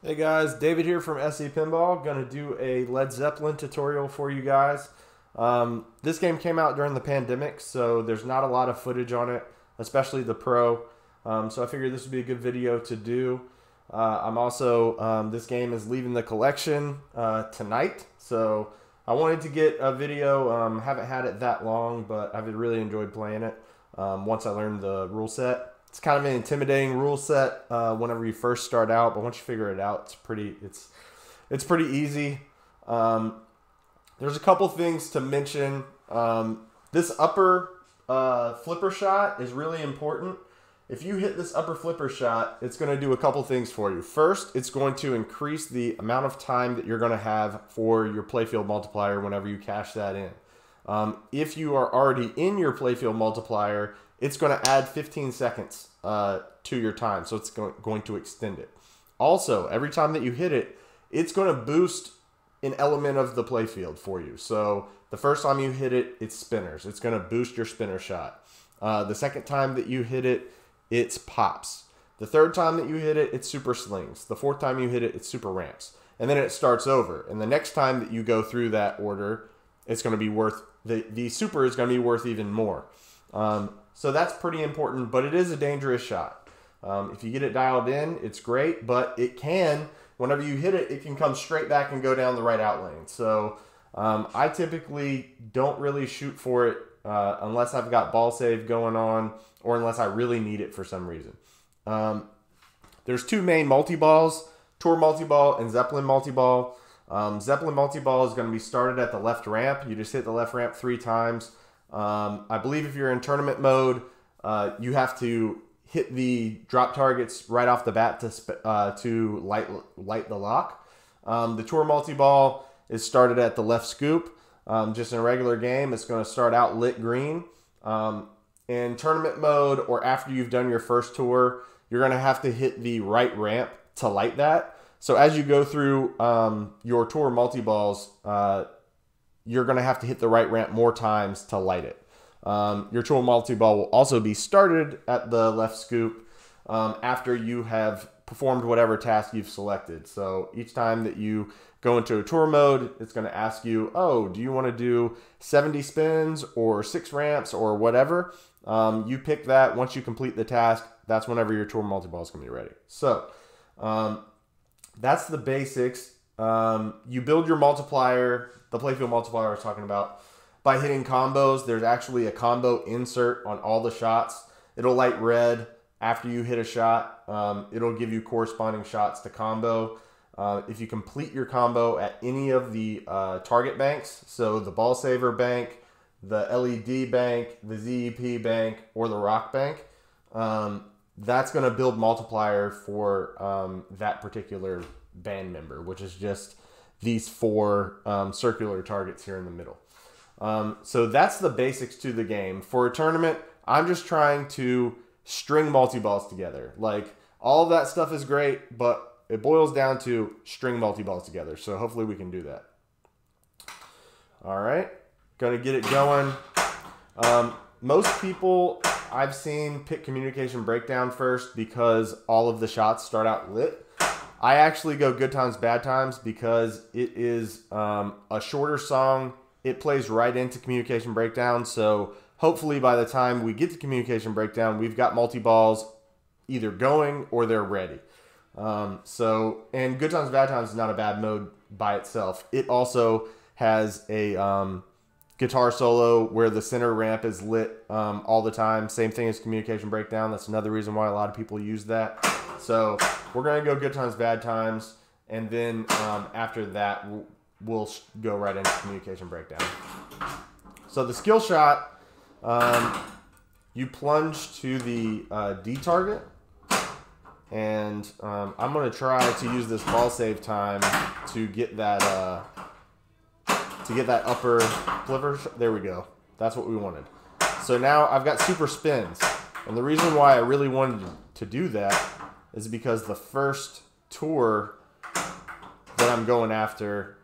Hey guys, David here from SC Pinball. Going to do a Led Zeppelin tutorial for you guys. Um, this game came out during the pandemic, so there's not a lot of footage on it, especially the Pro. Um, so I figured this would be a good video to do. Uh, I'm also, um, this game is leaving the collection uh, tonight, so I wanted to get a video. Um, haven't had it that long, but I've really enjoyed playing it um, once I learned the rule set it's kind of an intimidating rule set uh, whenever you first start out, but once you figure it out, it's pretty it's it's pretty easy. Um, there's a couple things to mention. Um, this upper uh, flipper shot is really important. If you hit this upper flipper shot, it's going to do a couple things for you. First, it's going to increase the amount of time that you're going to have for your playfield multiplier whenever you cash that in. Um, if you are already in your playfield multiplier, it's going to add 15 seconds uh, to your time. So it's going to extend it. Also, every time that you hit it, it's going to boost an element of the playfield for you. So the first time you hit it, it's spinners. It's going to boost your spinner shot. Uh, the second time that you hit it, it's pops. The third time that you hit it, it's super slings. The fourth time you hit it, it's super ramps. And then it starts over. And the next time that you go through that order, it's going to be worth the the super is going to be worth even more. Um, so that's pretty important, but it is a dangerous shot. Um, if you get it dialed in, it's great, but it can, whenever you hit it, it can come straight back and go down the right out lane. So um, I typically don't really shoot for it uh, unless I've got ball save going on or unless I really need it for some reason. Um, there's two main multi-balls, Tour multi-ball and Zeppelin multi-ball. Um, Zeppelin multi-ball is going to be started at the left ramp. You just hit the left ramp three times. Um, I believe if you're in tournament mode, uh, you have to hit the drop targets right off the bat to uh, to light light the lock. Um, the tour multi ball is started at the left scoop. Um, just in a regular game, it's going to start out lit green. Um, in tournament mode or after you've done your first tour, you're going to have to hit the right ramp to light that. So as you go through um, your tour multi balls, uh, you're going to have to hit the right ramp more times to light it. Um, your tour multi-ball will also be started at the left scoop um, after you have performed whatever task you've selected. So each time that you go into a tour mode, it's going to ask you, oh, do you want to do 70 spins or six ramps or whatever? Um, you pick that. Once you complete the task, that's whenever your tour multi-ball is going to be ready. So um, that's the basics. Um, you build your multiplier the playfield multiplier I was talking about. By hitting combos, there's actually a combo insert on all the shots. It'll light red after you hit a shot. Um, it'll give you corresponding shots to combo. Uh, if you complete your combo at any of the uh, target banks, so the ball saver bank, the LED bank, the ZEP bank, or the rock bank, um, that's going to build multiplier for um, that particular band member, which is just these four um, circular targets here in the middle. Um, so that's the basics to the game. For a tournament, I'm just trying to string multi-balls together. Like, all that stuff is great, but it boils down to string multi-balls together. So hopefully we can do that. All right, gonna get it going. Um, most people I've seen pick communication breakdown first because all of the shots start out lit. I actually go Good Times, Bad Times because it is um, a shorter song. It plays right into Communication Breakdown. So hopefully by the time we get to Communication Breakdown, we've got multi balls either going or they're ready. Um, so, and Good Times, Bad Times is not a bad mode by itself. It also has a um, guitar solo where the center ramp is lit um, all the time. Same thing as Communication Breakdown. That's another reason why a lot of people use that. So we're gonna go good times, bad times, and then um, after that we'll, go right into communication breakdown. So the skill shot, um, you plunge to the uh, D target, and um, I'm gonna try to use this ball save time to get that uh, to get that upper flipper. There we go. That's what we wanted. So now I've got super spins. And the reason why I really wanted to do that is because the first tour that I'm going after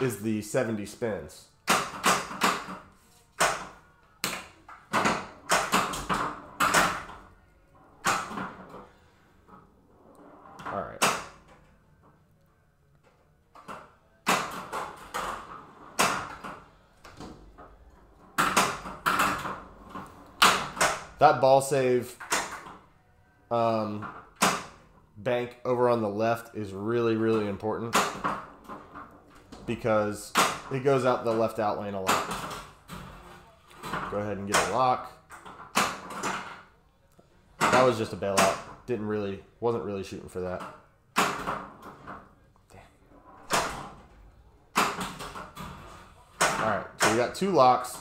is the 70 spins. That ball save um, bank over on the left is really, really important because it goes out the left out lane a lot. Go ahead and get a lock. That was just a bailout. Didn't really, wasn't really shooting for that. All right, so we got two locks.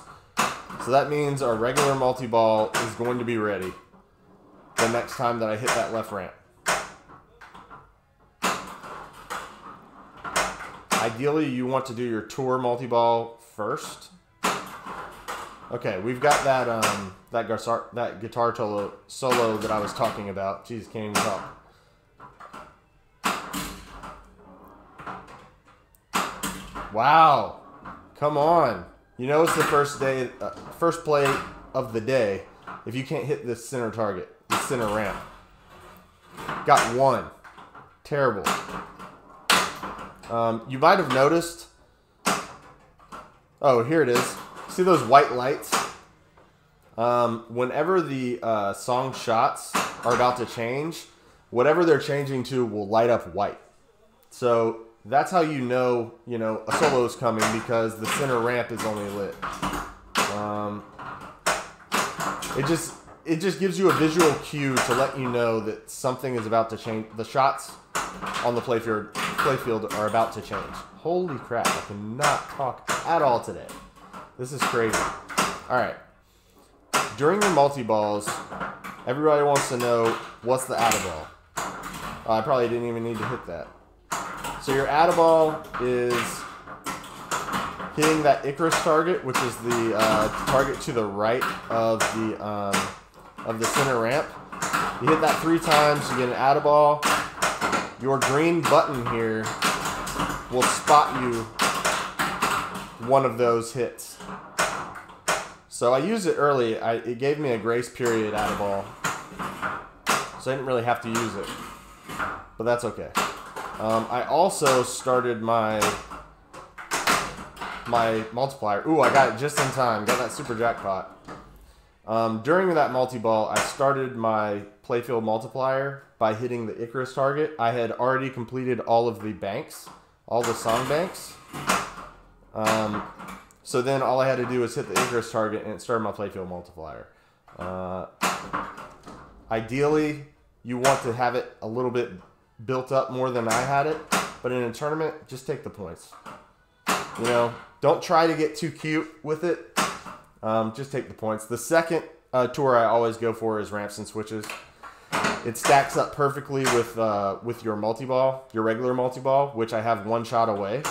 So that means our regular multi-ball is going to be ready the next time that I hit that left ramp. Ideally, you want to do your tour multi-ball first. Okay, we've got that um, that guitar that guitar solo solo that I was talking about. Jeez, can't even talk. Wow, come on! You know it's the first day, uh, first play of the day. If you can't hit the center target, the center ramp, got one. Terrible. Um, you might have noticed. Oh, here it is. See those white lights? Um, whenever the uh, song shots are about to change, whatever they're changing to will light up white. So that's how you know, you know, a solo is coming because the center ramp is only lit. Um, it just it just gives you a visual cue to let you know that something is about to change. The shots on the playfield playfield are about to change. Holy crap! I cannot talk at all today. This is crazy. All right. During your multi balls, everybody wants to know what's the add ball. Oh, I probably didn't even need to hit that. So your add ball is hitting that Icarus target, which is the uh, target to the right of the um, of the center ramp. You hit that three times, you get an add-a-ball. Your green button here will spot you one of those hits. So I used it early. I, it gave me a grace period add-a-ball, So I didn't really have to use it. But that's okay. Um, I also started my my multiplier. Ooh, I got it just in time. Got that super jackpot. Um, during that multi-ball, I started my playfield multiplier by hitting the Icarus target. I had already completed all of the banks, all the song banks. Um, so then all I had to do was hit the Icarus target and it started my playfield multiplier. Uh, ideally, you want to have it a little bit built up more than I had it, but in a tournament, just take the points. You know, don't try to get too cute with it. Um, just take the points. The second uh, tour I always go for is ramps and switches. It stacks up perfectly with uh, with your multi ball, your regular multi ball, which I have one shot away.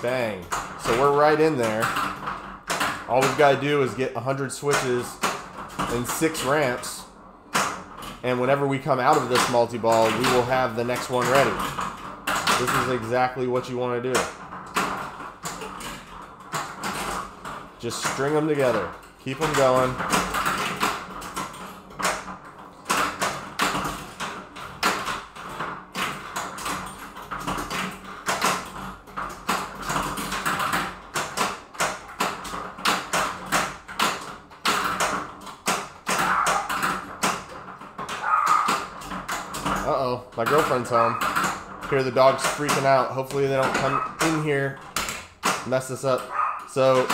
Bang. So we're right in there. All we've got to do is get 100 switches and six ramps. And whenever we come out of this multi-ball, we will have the next one ready. This is exactly what you want to do. Just string them together. Keep them going. Uh-oh, my girlfriend's home. Hear the dogs freaking out. Hopefully they don't come in here, mess this up. So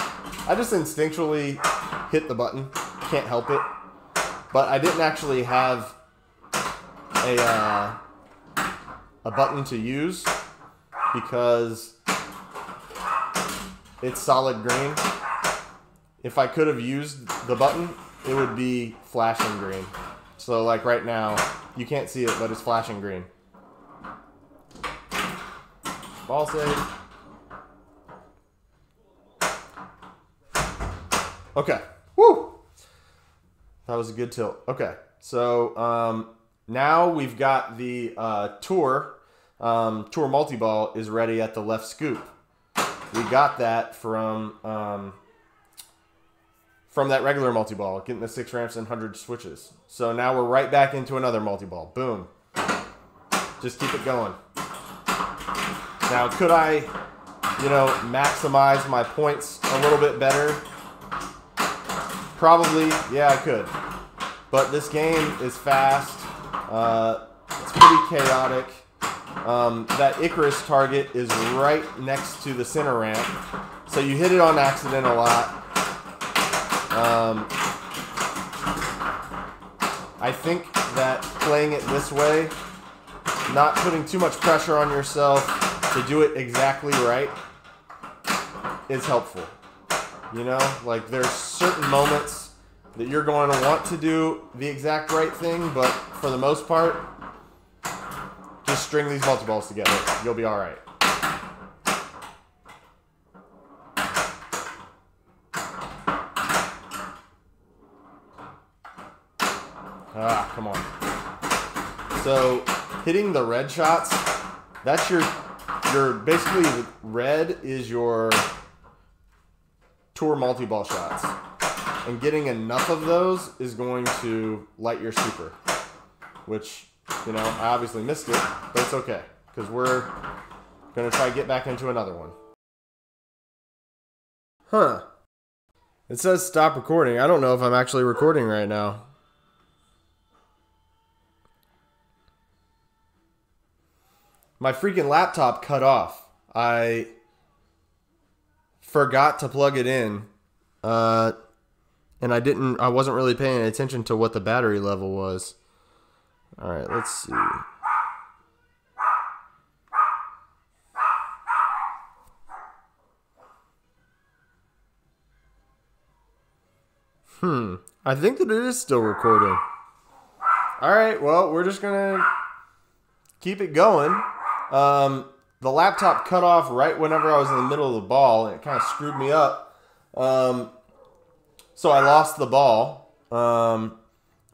I just instinctually hit the button. Can't help it. But I didn't actually have a uh, a button to use because it's solid green. If I could have used the button, it would be flashing green. So like right now, you can't see it, but it's flashing green. Ball save. Okay. Woo! That was a good tilt. Okay. So um, now we've got the uh, tour. Um, tour multi-ball is ready at the left scoop. We got that from um, from that regular multi-ball, getting the six ramps and 100 switches. So now we're right back into another multi-ball. Boom. Just keep it going. Now, could I, you know, maximize my points a little bit better? Probably, yeah, I could. But this game is fast. Uh, it's pretty chaotic. Um, that Icarus target is right next to the center ramp. So you hit it on accident a lot. Um, I think that playing it this way, not putting too much pressure on yourself to do it exactly right, is helpful. You know, like there's certain moments that you're going to want to do the exact right thing, but for the most part, just string these multi-balls together. You'll be all right. Ah, come on. So, hitting the red shots, that's your, your basically red is your tour multi-ball shots. And getting enough of those is going to light your super, which, you know, I obviously missed it, but it's okay because we're going to try to get back into another one. Huh. It says stop recording. I don't know if I'm actually recording right now. My freaking laptop cut off. I forgot to plug it in. Uh, and I didn't I wasn't really paying attention to what the battery level was. All right, let's see. Hmm. I think that it is still recording. All right, well, we're just to keep it going. Um, the laptop cut off right whenever I was in the middle of the ball, and it kind of screwed me up. Um, so I lost the ball. Um,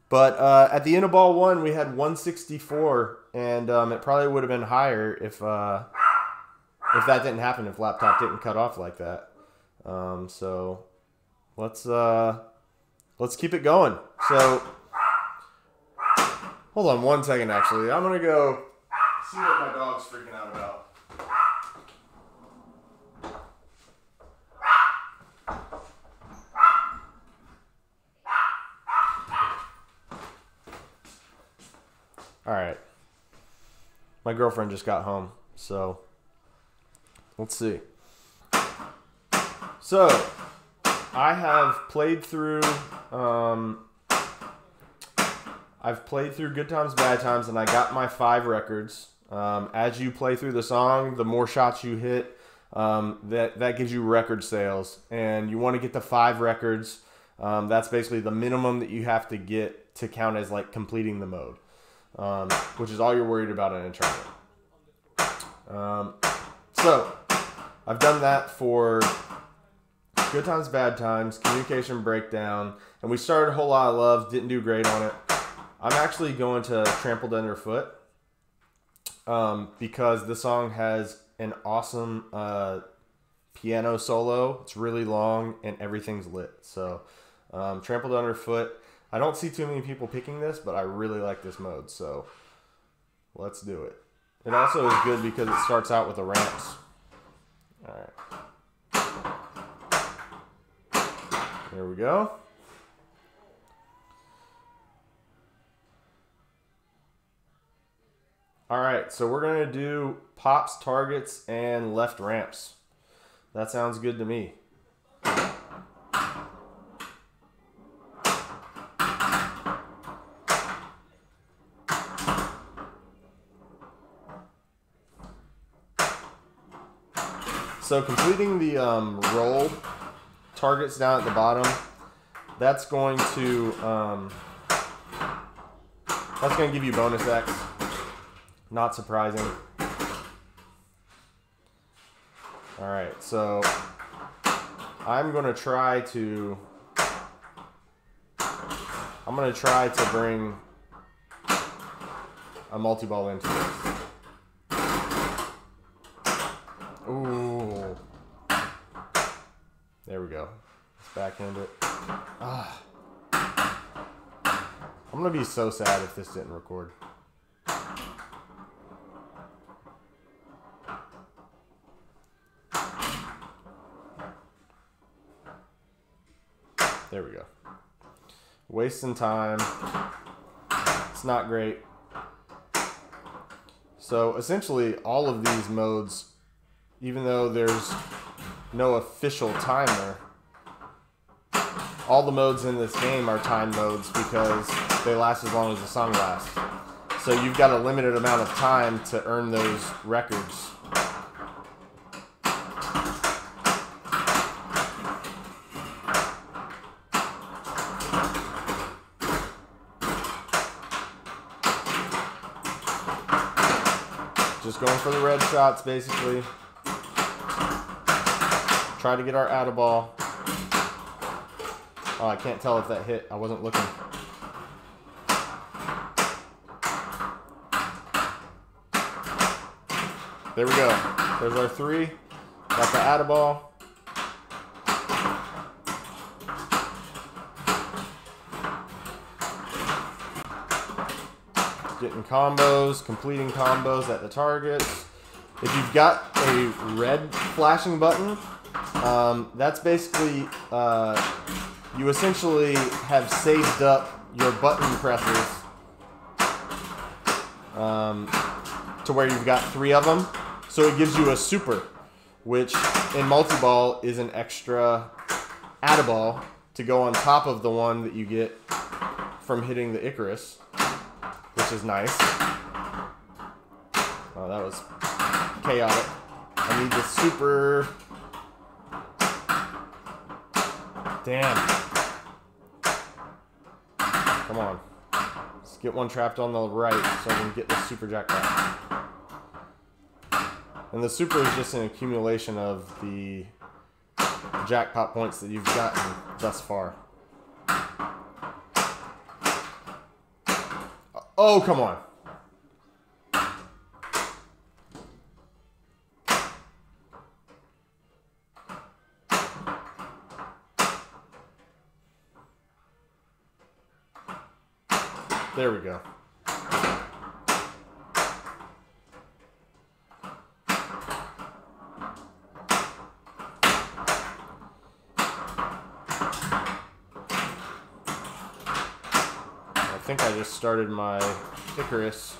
but uh, at the end of ball one, we had 164, and um, it probably would have been higher if uh, if that didn't happen. If laptop didn't cut off like that. Um, so let's uh, let's keep it going. So hold on one second. Actually, I'm gonna go see what my dog's freaking out about. All right. My girlfriend just got home, so let's see. So, I have played through um, I've played through Good Times, Bad Times, and I got my five records. Um, as you play through the song, the more shots you hit, um, that that gives you record sales, and you want to get the five records. Um, that's basically the minimum that you have to get to count as like completing the mode um, which is all you're worried about in a tournament. Um, so, I've done that for good times, bad times, communication breakdown, and we started a whole lotta love. Didn't do great on it. I'm actually going to trampled underfoot um, because the song has an awesome uh, piano solo. It's really long and everything's lit. So, um, trampled underfoot I don't see too many people picking this, but I really like this mode, so let's do it. It also is good because it starts out with the ramps. Alright. There we go. Alright, so we're going to do pops, targets, and left ramps. That sounds good to me. So completing the um, roll targets down at the bottom, that's going to um, that's going to give you bonus X. Not surprising. All right, so I'm going to try to I'm going to try to bring a multi-ball into this. I'm gonna be so sad if this didn't record. There we go. Wasting time. It's not great. So essentially all of these modes, even though there's no official timer, all the modes in this game are time modes because they last as long as the song lasts. So you've got a limited amount of time to earn those records. Just going for the red shots, basically. Try to get our add-a-ball. Oh, I can't tell if that hit. I wasn't looking. There we go. There's our three. Got the add-a-ball. Getting combos, completing combos at the targets. If you've got a red flashing button, um, that's basically uh, you essentially have saved up your button presses um, to where you've got three of them. So it gives you a super, which in multi-ball is an extra add-a-ball to go on top of the one that you get from hitting the Icarus, which is nice. Oh, that was chaotic. I need the super. Damn. Come on. Let's get one trapped on the right so I can get the super jackpot. And the super is just an accumulation of the jackpot points that you've gotten thus far. Oh, come on. There we go. I think I just started my Icarus.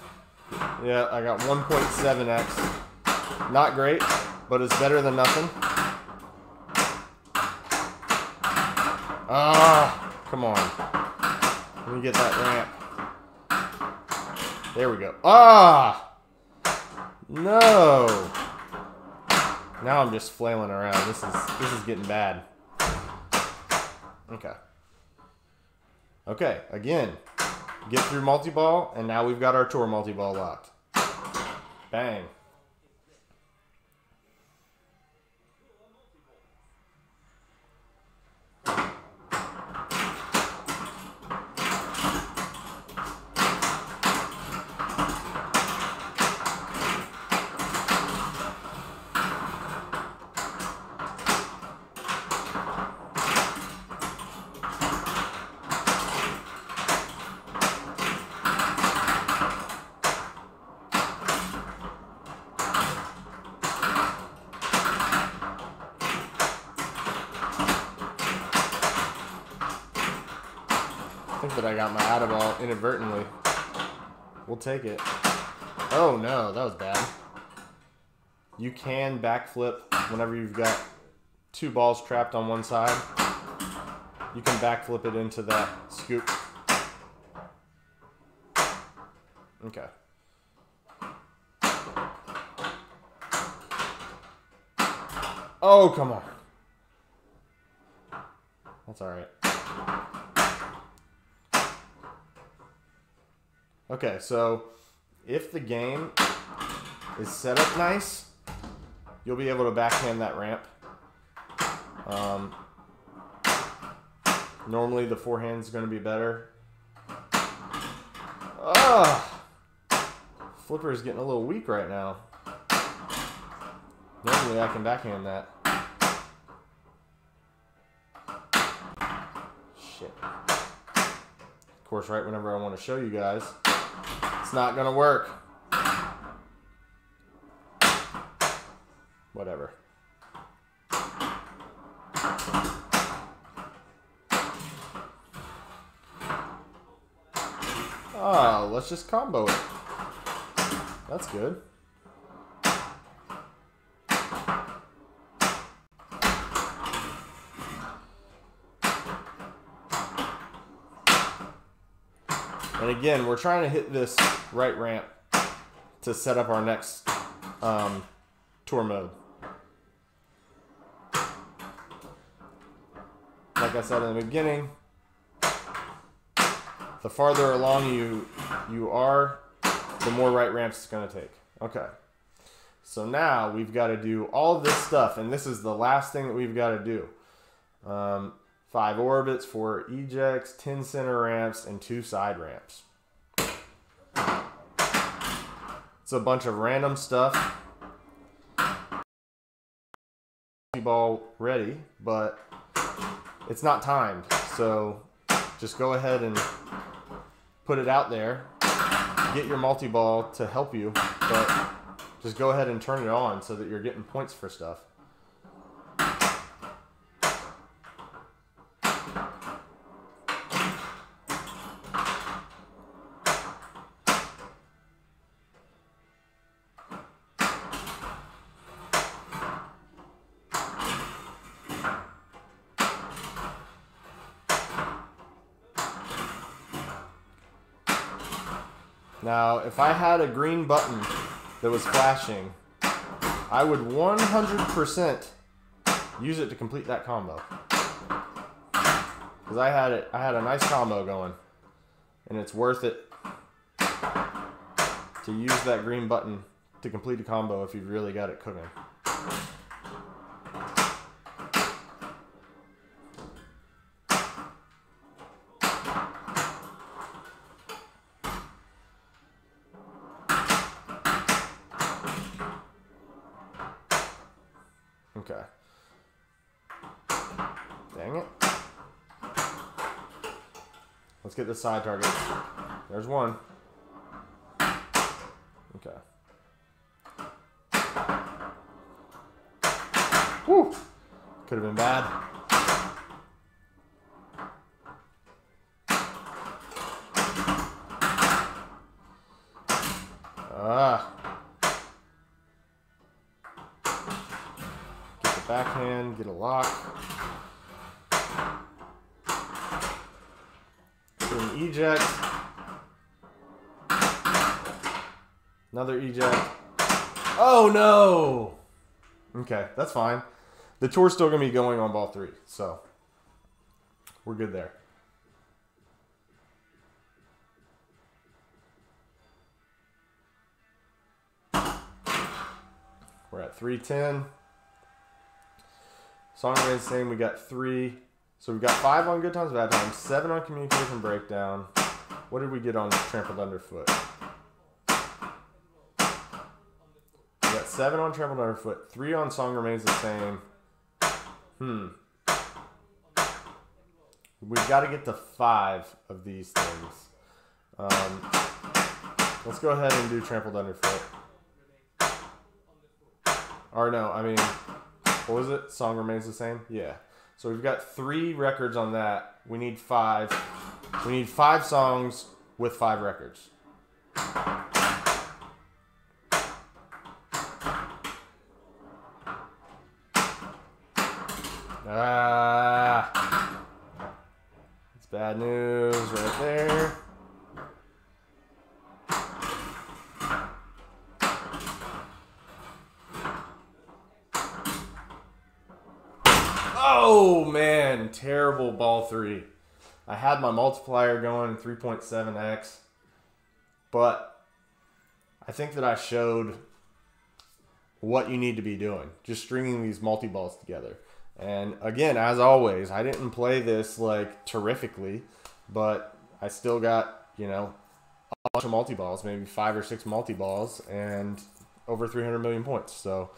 Yeah, I got 1.7x. Not great, but it's better than nothing. Ah, come on. Let me get that ramp. There we go. Ah! No! Now I'm just flailing around. This is this is getting bad. Okay. Okay, again. Get through multi-ball, and now we've got our tour multi-ball locked. Bang. Think that I got my of ball inadvertently. We'll take it. Oh no, that was bad. You can backflip whenever you've got two balls trapped on one side. You can backflip it into that scoop. Okay. Oh, come on. That's all right. Okay, so if the game is set up nice, you'll be able to backhand that ramp. Um, normally the forehand is going to be better. Ah, flipper is getting a little weak right now. Normally I can backhand that. Shit. Of course, right whenever I want to show you guys. It's not gonna work. Whatever. Oh, let's just combo it. That's good. Again, we're trying to hit this right ramp to set up our next um, tour mode. Like I said in the beginning, the farther along you you are, the more right ramps it's going to take. Okay. So now we've got to do all this stuff, and this is the last thing that we've got to do. Um, five orbits, four ejects, 10 center ramps, and two side ramps. It's a bunch of random stuff. Multi ball ready, but it's not timed. So just go ahead and put it out there. Get your multi-ball to help you, but just go ahead and turn it on so that you're getting points for stuff. Now, if I had a green button that was flashing, I would 100% use it to complete that combo. Because I had it, I had a nice combo going, and it's worth it to use that green button to complete a combo if you've really got it cooking. The side target. There's one. Okay. Whew. Could have been bad. Ah. Get the backhand, get a lock. Get an eject. Another eject. Oh no! Okay, that's fine. The tour's still gonna be going on ball three, so we're good there. We're at 310. Song remains the same. We got three. So we've got five on good times, bad times, seven on communication breakdown. What did we get on trampled underfoot? We got seven on trampled underfoot, three on song remains the same. Hmm. We've got to get to five of these things. Um, let's go ahead and do trampled underfoot. Or no, I mean, what was it? Song remains the same? Yeah. So we've got three records on that. We need five. We need five songs with five records. Ah. It's bad news right there. Oh man, terrible ball three. I had my multiplier going 3.7x, but I think that I showed what you need to be doing, just stringing these multi balls together. And again, as always, I didn't play this like terrifically, but I still got, you know, a bunch of multi balls, maybe five or six multi balls, and over 300 million points. So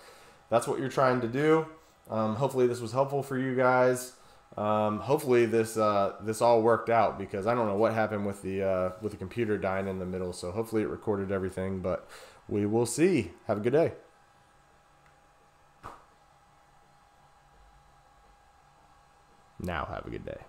that's what you're trying to do. Um, hopefully this was helpful for you guys. Um, hopefully this uh, this all worked out because I don't know what happened with the uh, with the computer dying in the middle. So hopefully it recorded everything, but we will see. Have a good day. Now have a good day.